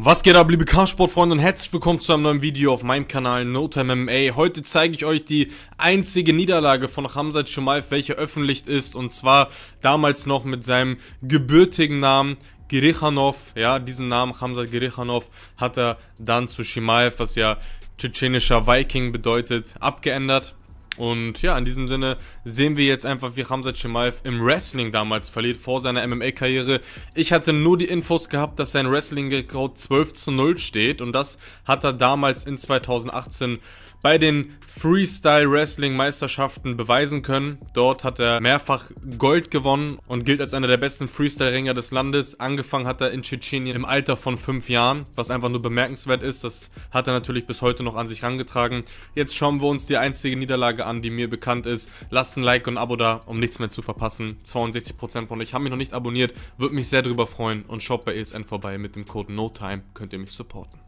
Was geht ab, liebe Kampfsportfreunde und herzlich willkommen zu einem neuen Video auf meinem Kanal NoTime MMA. Heute zeige ich euch die einzige Niederlage von Hamzat Shumayev, welche öffentlich ist und zwar damals noch mit seinem gebürtigen Namen Girichanov. Ja, diesen Namen Hamzat Girichanov hat er dann zu Shimaev, was ja tschetschenischer Viking bedeutet, abgeändert. Und ja, in diesem Sinne sehen wir jetzt einfach, wie Hamzat Chimaev im Wrestling damals verliert, vor seiner MMA-Karriere. Ich hatte nur die Infos gehabt, dass sein Wrestling-Rekord 12 zu 0 steht und das hat er damals in 2018 bei den Freestyle Wrestling Meisterschaften beweisen können. Dort hat er mehrfach Gold gewonnen und gilt als einer der besten Freestyle-Ringer des Landes. Angefangen hat er in Tschetschenien im Alter von fünf Jahren, was einfach nur bemerkenswert ist. Das hat er natürlich bis heute noch an sich herangetragen. Jetzt schauen wir uns die einzige Niederlage an, die mir bekannt ist. Lasst ein Like und ein Abo da, um nichts mehr zu verpassen. 62% von euch haben mich noch nicht abonniert, würde mich sehr darüber freuen und schaut bei ESN vorbei mit dem Code NOTIME, könnt ihr mich supporten.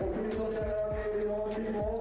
O Cristo será dele, monte, monte.